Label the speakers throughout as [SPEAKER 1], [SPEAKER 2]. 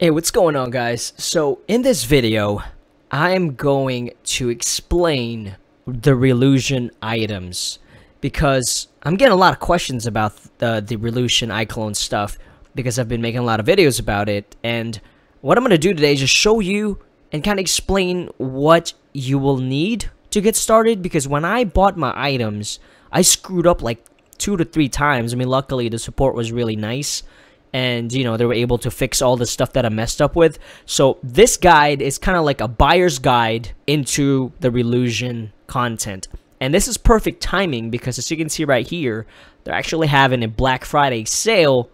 [SPEAKER 1] Hey, what's going on guys? So in this video, I'm going to explain the Reallusion items because I'm getting a lot of questions about the, the Reallusion iClone stuff because I've been making a lot of videos about it and what I'm going to do today is just show you and kind of explain what you will need to get started because when I bought my items, I screwed up like two to three times. I mean, luckily the support was really nice and you know they were able to fix all the stuff that I messed up with. So this guide is kind of like a buyer's guide into the Reallusion content. And this is perfect timing because as you can see right here, they're actually having a Black Friday sale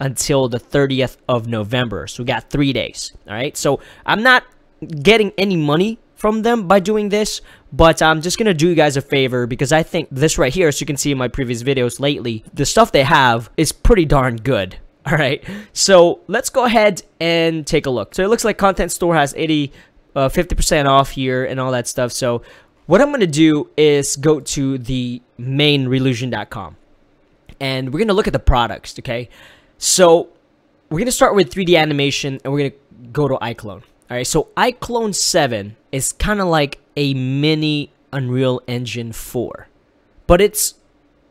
[SPEAKER 1] until the 30th of November. So we got three days. All right. So I'm not getting any money from them by doing this, but I'm just going to do you guys a favor because I think this right here, as you can see in my previous videos lately, the stuff they have is pretty darn good. All right, so let's go ahead and take a look. So it looks like Content Store has 80, uh, 50% off here and all that stuff. So what I'm going to do is go to the main reallusion.com and we're going to look at the products, okay? So we're going to start with 3D animation and we're going to go to iClone. All right, so iClone 7 is kind of like a mini Unreal Engine 4, but it's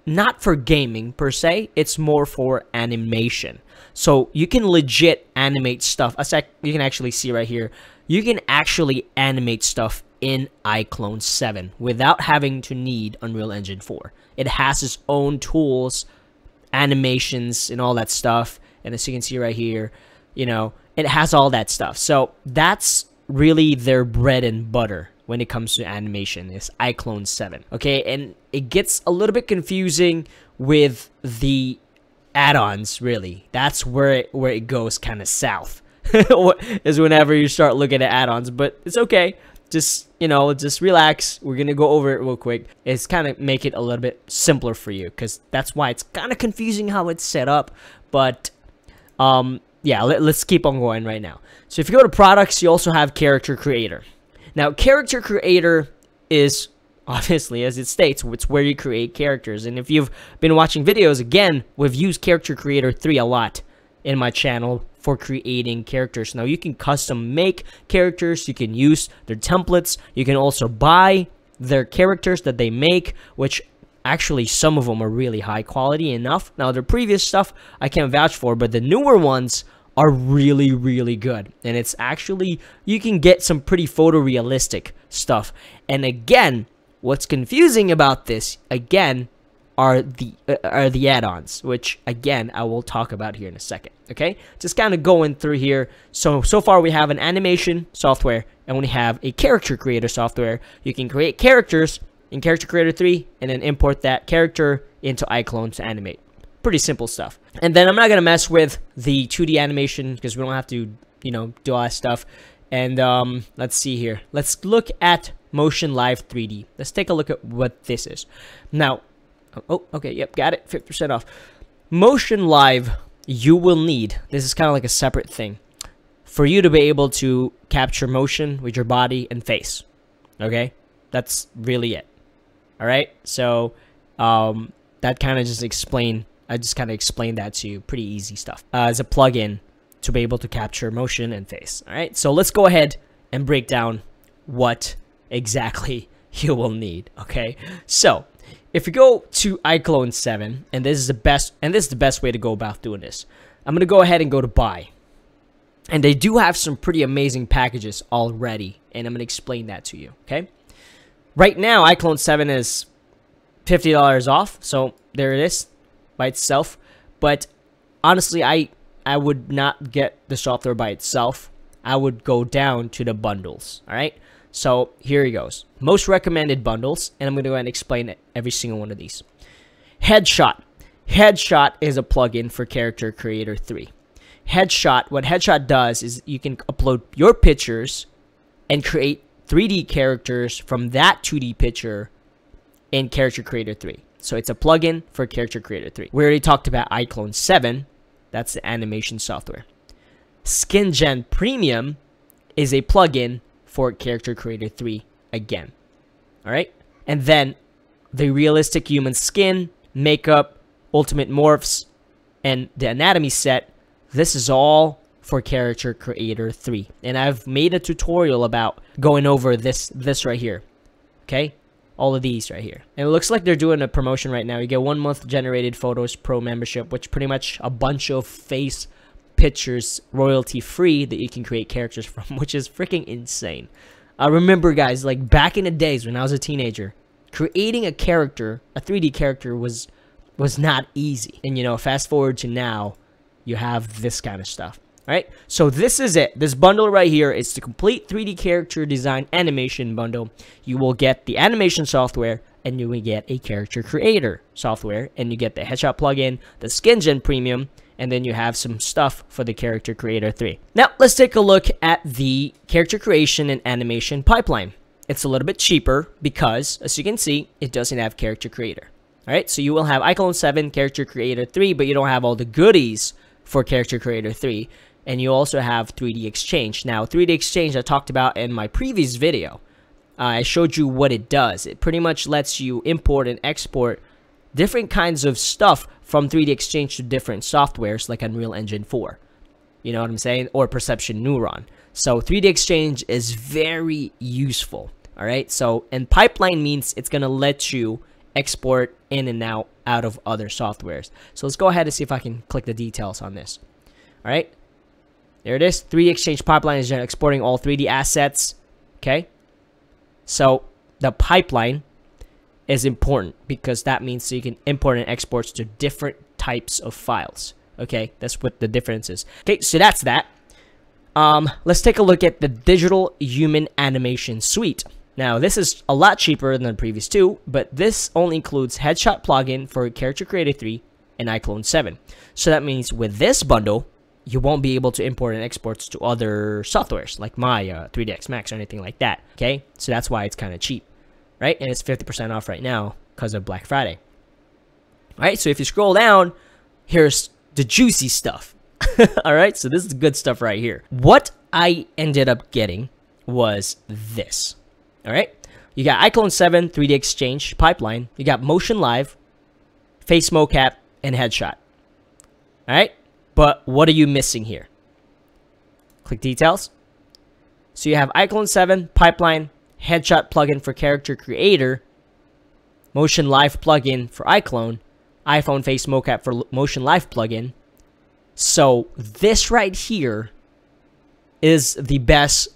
[SPEAKER 1] not for gaming per se, it's more for animation. So you can legit animate stuff. As you can actually see right here, you can actually animate stuff in iClone 7 without having to need Unreal Engine 4. It has its own tools, animations, and all that stuff. And as you can see right here, you know, it has all that stuff. So that's really their bread and butter when it comes to animation is iClone 7. Okay, and it gets a little bit confusing with the add-ons really. That's where it, where it goes kind of south. is whenever you start looking at add-ons, but it's okay. Just, you know, just relax. We're to go over it real quick. It's kind of make it a little bit simpler for you cuz that's why it's kind of confusing how it's set up, but um yeah, let, let's keep on going right now. So if you go to products, you also have character creator. Now, character creator is obviously, as it states, it's where you create characters. And if you've been watching videos, again, we've used Character Creator 3 a lot in my channel for creating characters. Now, you can custom make characters, you can use their templates, you can also buy their characters that they make, which actually some of them are really high quality enough. Now, their previous stuff I can't vouch for, but the newer ones are really, really good. And it's actually, you can get some pretty photorealistic stuff. And again, what's confusing about this, again, are the uh, are the add-ons, which again I will talk about here in a second. Okay, just kind of going through here. So so far we have an animation software and we have a character creator software. You can create characters in Character Creator 3 and then import that character into iClone to animate pretty simple stuff. And then I'm not going to mess with the 2D animation because we don't have to, you know, do all that stuff. And um, let's see here. Let's look at Motion Live 3D. Let's take a look at what this is. Now, oh, okay, yep, got it, 50% off. Motion Live, you will need, this is kind of like a separate thing, for you to be able to capture motion with your body and face. Okay? That's really it. Alright? So, um, that kind of just explain I just kind of explained that to you. Pretty easy stuff. Uh, as a plugin to be able to capture motion and face. All right, so let's go ahead and break down what exactly you will need. Okay, so if you go to iClone 7, and this is the best, and this is the best way to go about doing this. I'm gonna go ahead and go to buy, and they do have some pretty amazing packages already, and I'm gonna explain that to you. Okay, right now iClone 7 is $50 off, so there it is by itself. But honestly, I I would not get the software by itself. I would go down to the bundles. All right. So here he goes. Most recommended bundles, and I'm going to go ahead and explain every single one of these. Headshot. Headshot is a plugin for Character Creator 3. Headshot, what Headshot does is you can upload your pictures and create 3D characters from that 2D picture in Character Creator 3. So it's a plugin for Character Creator 3. We already talked about iClone 7. That's the animation software. SkinGen Premium is a plugin for Character Creator 3 again. Alright? And then the realistic human skin, makeup, ultimate morphs, and the anatomy set. This is all for Character Creator 3. And I've made a tutorial about going over this this right here. Okay? All of these right here. And it looks like they're doing a promotion right now. You get one month generated photos pro membership, which pretty much a bunch of face pictures royalty free that you can create characters from, which is freaking insane. I remember guys, like back in the days when I was a teenager, creating a character, a 3D character was was not easy. And you know, fast forward to now, you have this kind of stuff. Right? So this is it. This bundle right here is the complete 3D character design animation bundle. You will get the animation software and you will get a character creator software and you get the headshot plugin, the skin gen premium, and then you have some stuff for the character creator 3. Now, let's take a look at the character creation and animation pipeline. It's a little bit cheaper because, as you can see, it doesn't have character creator. Alright, so you will have iClone 7, character creator 3, but you don't have all the goodies for character creator 3 and you also have 3D Exchange. Now, 3D Exchange I talked about in my previous video. Uh, I showed you what it does. It pretty much lets you import and export different kinds of stuff from 3D Exchange to different softwares like Unreal Engine 4. You know what I'm saying? Or Perception Neuron. So 3D Exchange is very useful. All right. So, and pipeline means it's going to let you export in and out out of other softwares. So let's go ahead and see if I can click the details on this. All right. There it is. 3D Exchange pipeline is exporting all 3D assets. Okay. So the pipeline is important because that means so you can import and export to different types of files. Okay, that's what the difference is. Okay, so that's that. Um, let's take a look at the Digital Human Animation Suite. Now, this is a lot cheaper than the previous two, but this only includes Headshot plugin for Character Creator 3 and iClone 7. So that means with this bundle, you won't be able to import and export to other softwares like Maya, 3ds Max, or anything like that. Okay, so that's why it's kind of cheap, right? And it's 50% off right now because of Black Friday. All right, so if you scroll down, here's the juicy stuff. All right, so this is good stuff right here. What I ended up getting was this. All right, you got iClone 7 3D Exchange pipeline. You got Motion Live, Face Mocap, and Headshot. All right, but what are you missing here? Click details. So you have iClone 7, Pipeline, Headshot plugin for Character Creator, Motion Live plugin for iClone, iPhone Face Mocap for Motion Live plugin. So this right here is the best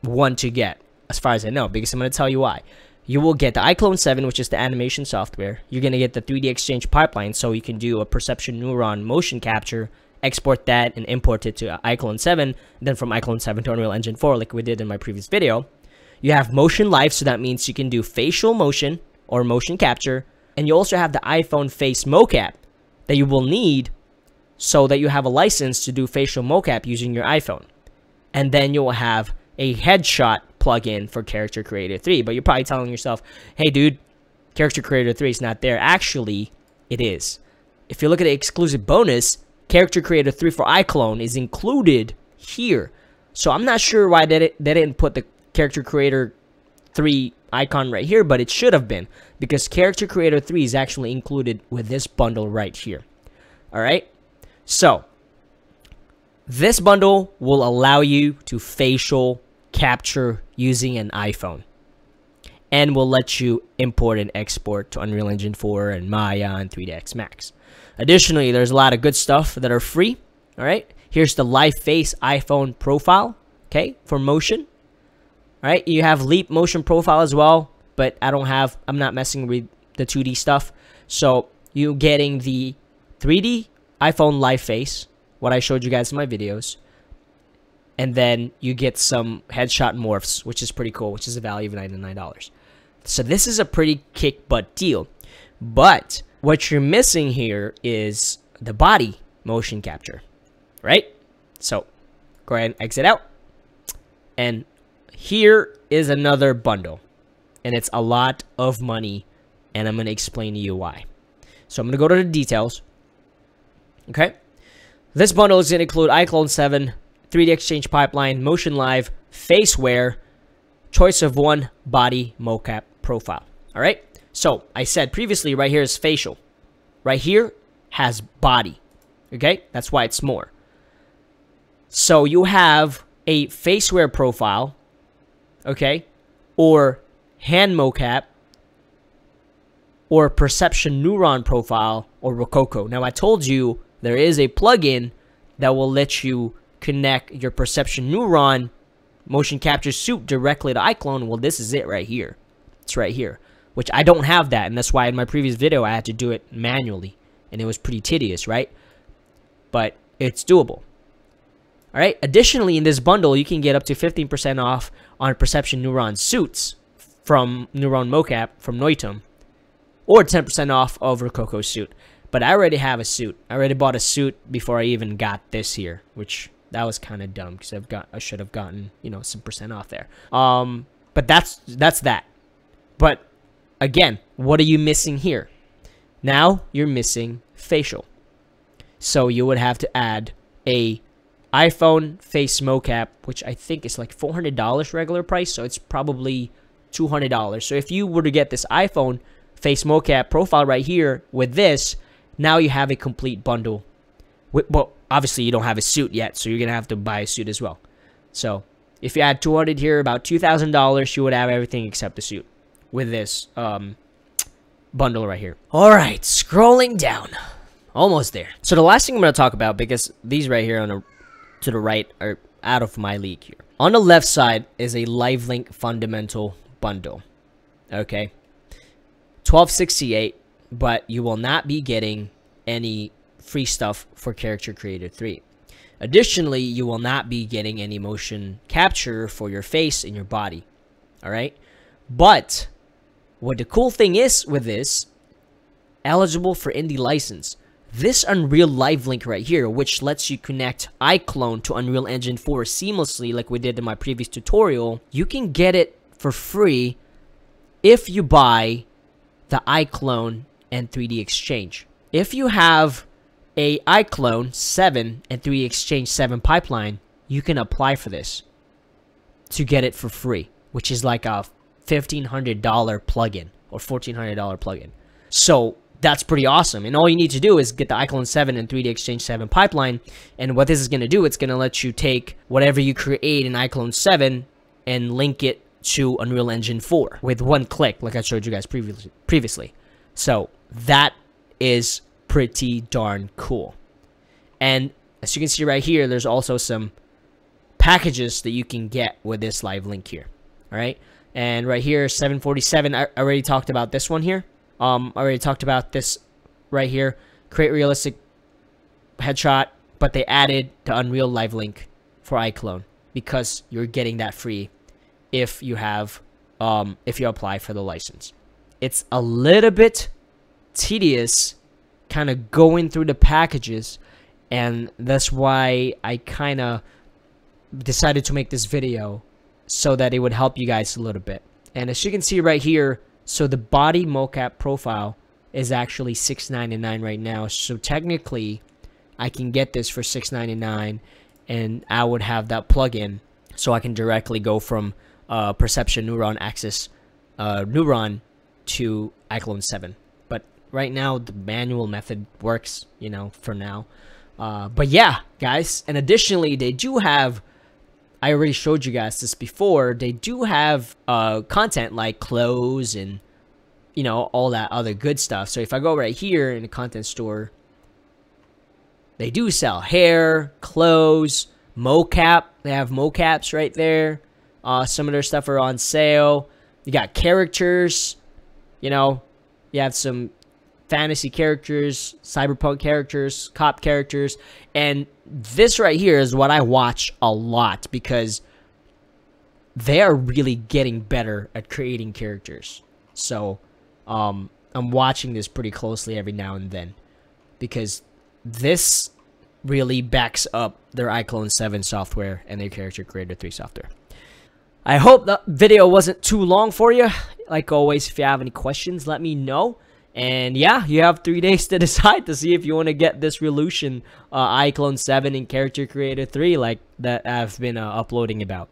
[SPEAKER 1] one to get, as far as I know, because I'm going to tell you why you will get the iClone 7, which is the animation software. You're going to get the 3D Exchange pipeline, so you can do a Perception Neuron motion capture, export that, and import it to iClone 7, then from iClone 7 to Unreal Engine 4, like we did in my previous video. You have Motion Live, so that means you can do facial motion or motion capture, and you also have the iPhone Face Mocap that you will need so that you have a license to do facial mocap using your iPhone. And then you'll have a headshot plugin for Character Creator 3. But you're probably telling yourself, hey, dude, Character Creator 3 is not there. Actually, it is. If you look at the exclusive bonus, Character Creator 3 for iClone is included here. So I'm not sure why they, they didn't put the Character Creator 3 icon right here, but it should have been because Character Creator 3 is actually included with this bundle right here. All right? So, this bundle will allow you to facial capture using an iPhone and will let you import and export to Unreal Engine 4 and Maya and 3ds Max. Additionally, there's a lot of good stuff that are free. All right, here's the Live Face iPhone profile. Okay, for motion. All right, you have Leap Motion profile as well, but I don't have. I'm not messing with the 2D stuff. So you're getting the 3D iPhone Live Face, what I showed you guys in my videos and then you get some headshot morphs, which is pretty cool, which is a value of $99. So this is a pretty kick butt deal. But what you're missing here is the body motion capture, right? So go ahead and exit out. And here is another bundle. And it's a lot of money. And I'm going to explain to you why. So I'm going to go to the details. Okay. This bundle is going to include iClone 7, 3D Exchange Pipeline, Motion Live, Faceware, choice of one body mocap profile. All right. So I said previously, right here is facial. Right here has body. Okay. That's why it's more. So you have a faceware profile, okay, or hand mocap, or perception neuron profile, or Rokoko. Now I told you there is a plugin that will let you connect your perception neuron motion capture suit directly to iClone. Well, this is it right here. It's right here, which I don't have that, and that's why in my previous video I had to do it manually, and it was pretty tedious, right? But it's doable. All right. Additionally, in this bundle, you can get up to 15% off on Perception Neuron suits from Neuron Mocap from Noitom, or 10% off of Rokoko suit. But I already have a suit. I already bought a suit before I even got this here, which that was kind of dumb because I've got I should have gotten you know some percent off there. Um, but that's that's that. But again, what are you missing here? Now you're missing facial. So you would have to add a iPhone face mocap, which I think is like $400 regular price, so it's probably $200. So if you were to get this iPhone face mocap profile right here with this, now you have a complete bundle. Well, obviously you don't have a suit yet, so you're going to have to buy a suit as well. So if you add 200 here, about $2,000, you would have everything except the suit with this um, bundle right here. All right, scrolling down. Almost there. So the last thing I'm going to talk about, because these right here on the, to the right are out of my league here. On the left side is a LiveLink Fundamental Bundle. Okay. 1268, but you will not be getting any free stuff for Character Creator 3. Additionally, you will not be getting any motion capture for your face and your body. Alright? But, what the cool thing is with this, eligible for indie license. This Unreal Live Link right here, which lets you connect iClone to Unreal Engine 4 seamlessly like we did in my previous tutorial, you can get it for free if you buy the iClone and 3D Exchange. If you have a iClone 7 and 3D Exchange 7 pipeline, you can apply for this to get it for free, which is like a $1,500 plugin or $1,400 plugin. So that's pretty awesome. And all you need to do is get the iClone 7 and 3D Exchange 7 pipeline. And what this is going to do, it's going to let you take whatever you create in iClone 7 and link it to Unreal Engine 4 with one click, like I showed you guys previously. previously. So that is pretty darn cool. And as you can see right here, there's also some packages that you can get with this live link here. All right. And right here, 747, I already talked about this one here. Um, I already talked about this right here. Create realistic headshot, but they added the Unreal Live Link for iClone because you're getting that free if you have um, if you apply for the license. It's a little bit tedious kind of going through the packages and that's why I kind of decided to make this video so that it would help you guys a little bit. And as you can see right here, so the body mocap profile is actually $6.99 right now. So technically, I can get this for $6.99 and I would have that plugin so I can directly go from uh, Perception Neuron Axis uh, Neuron to iClone 7. Right now, the manual method works, you know, for now. Uh, but yeah, guys, and additionally, they do have I already showed you guys this before. They do have uh, content like clothes and you know all that other good stuff. So if I go right here in the content store, they do sell hair, clothes, mocap. They have mocaps right there. Uh, some of their stuff are on sale. You got characters. You know, you have some fantasy characters, cyberpunk characters, cop characters, and this right here is what I watch a lot because they are really getting better at creating characters. So, um, I'm watching this pretty closely every now and then because this really backs up their iClone 7 software and their Character Creator 3 software. I hope the video wasn't too long for you. Like always, if you have any questions, let me know. And yeah, you have three days to decide to see if you want to get this Reallusion uh, iClone 7 and Character Creator 3 like that I've been uh, uploading about.